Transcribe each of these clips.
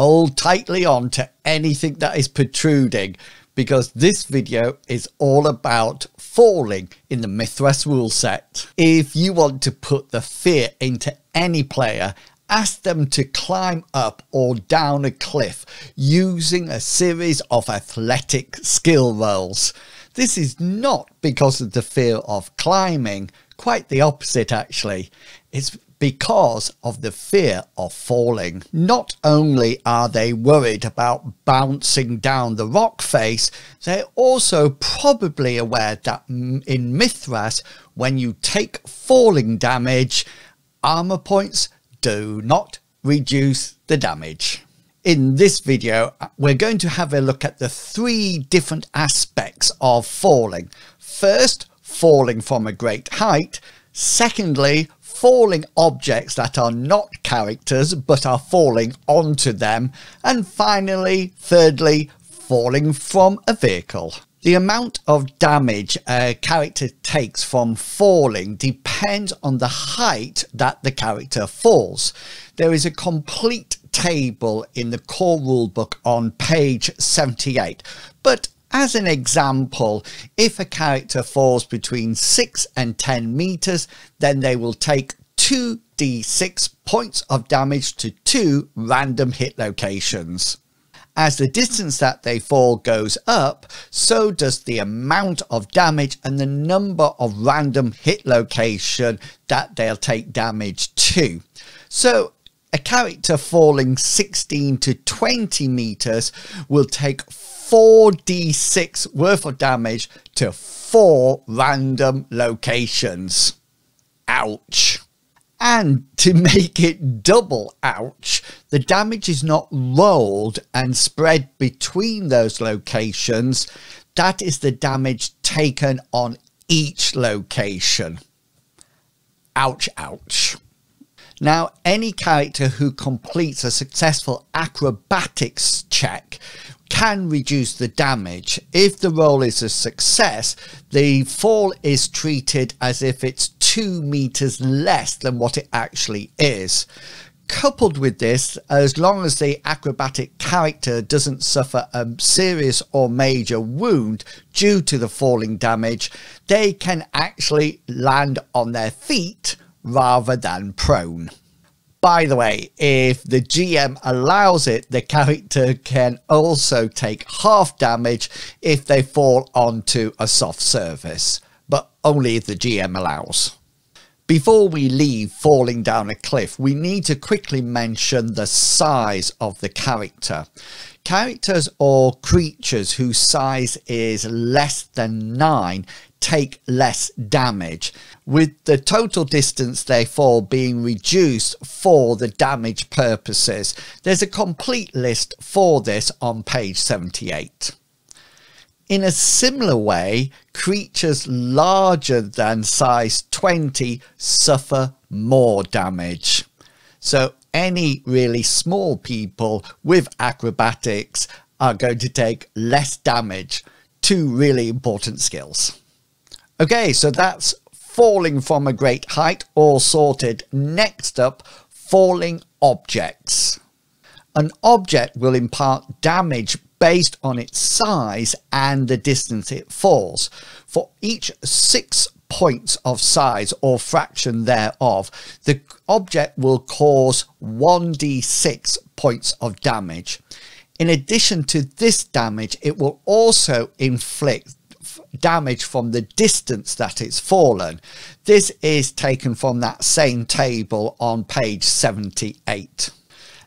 hold tightly on to anything that is protruding because this video is all about falling in the Mythras rule set. If you want to put the fear into any player, ask them to climb up or down a cliff using a series of athletic skill rolls. This is not because of the fear of climbing, quite the opposite actually. It's because of the fear of falling. Not only are they worried about bouncing down the rock face, they're also probably aware that in Mythras, when you take falling damage, armor points do not reduce the damage. In this video, we're going to have a look at the three different aspects of falling. First, falling from a great height. Secondly, falling objects that are not characters but are falling onto them. And finally, thirdly, falling from a vehicle. The amount of damage a character takes from falling depends on the height that the character falls. There is a complete table in the core rulebook on page 78, but as an example, if a character falls between 6 and 10 meters, then they will take 2d6 points of damage to two random hit locations. As the distance that they fall goes up, so does the amount of damage and the number of random hit location that they'll take damage to. So a character falling 16 to 20 meters will take 4d6 worth of damage to four random locations. Ouch. And to make it double ouch, the damage is not rolled and spread between those locations. That is the damage taken on each location. Ouch, ouch. Now, any character who completes a successful acrobatics check can reduce the damage. If the roll is a success, the fall is treated as if it's two meters less than what it actually is. Coupled with this, as long as the acrobatic character doesn't suffer a serious or major wound due to the falling damage, they can actually land on their feet rather than prone. By the way, if the GM allows it, the character can also take half damage if they fall onto a soft surface, but only if the GM allows. Before we leave falling down a cliff, we need to quickly mention the size of the character. Characters or creatures whose size is less than 9 take less damage, with the total distance therefore being reduced for the damage purposes. There's a complete list for this on page 78. In a similar way, creatures larger than size 20 suffer more damage. So any really small people with acrobatics are going to take less damage. Two really important skills. Okay, so that's falling from a great height, all sorted. Next up, falling objects. An object will impart damage based on its size and the distance it falls. For each six points of size or fraction thereof, the object will cause 1d6 points of damage. In addition to this damage, it will also inflict damage from the distance that it's fallen. This is taken from that same table on page 78.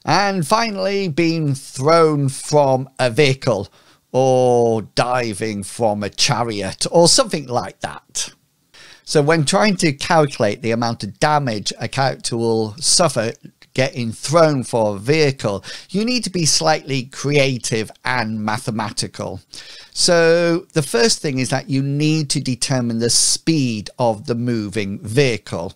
And finally, being thrown from a vehicle or diving from a chariot or something like that. So when trying to calculate the amount of damage a character will suffer getting thrown for a vehicle, you need to be slightly creative and mathematical. So the first thing is that you need to determine the speed of the moving vehicle.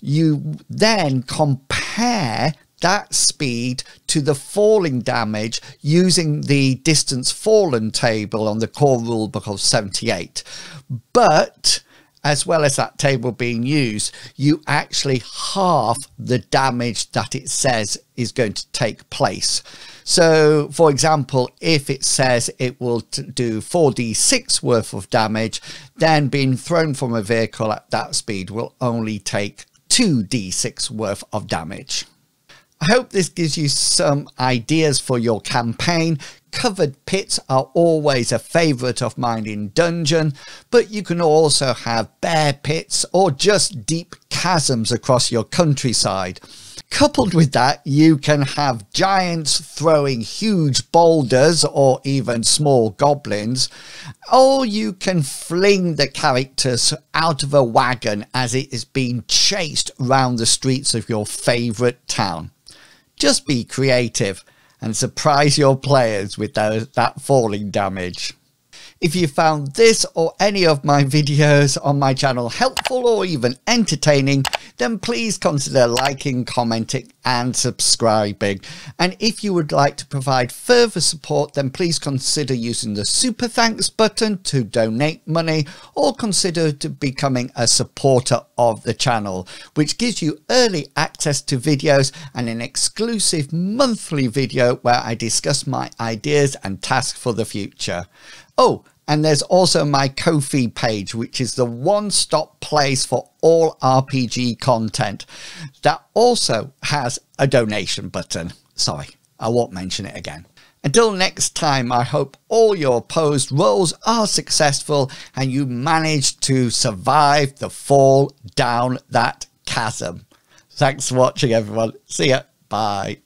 You then compare that speed to the falling damage using the distance fallen table on the core rulebook of 78. But as well as that table being used, you actually half the damage that it says is going to take place. So, for example, if it says it will do 4d6 worth of damage, then being thrown from a vehicle at that speed will only take 2d6 worth of damage. I hope this gives you some ideas for your campaign. Covered pits are always a favourite of mine in Dungeon, but you can also have bear pits or just deep chasms across your countryside. Coupled with that, you can have giants throwing huge boulders or even small goblins, or you can fling the characters out of a wagon as it is being chased round the streets of your favourite town. Just be creative and surprise your players with those, that falling damage. If you found this or any of my videos on my channel helpful or even entertaining, then please consider liking, commenting and subscribing. And if you would like to provide further support, then please consider using the super thanks button to donate money or consider to becoming a supporter of the channel, which gives you early access to videos and an exclusive monthly video where I discuss my ideas and tasks for the future. Oh, and there's also my Ko-fi page, which is the one-stop place for all RPG content. That also has a donation button. Sorry, I won't mention it again. Until next time, I hope all your posed rolls are successful and you manage to survive the fall down that chasm. Thanks for watching, everyone. See ya. Bye.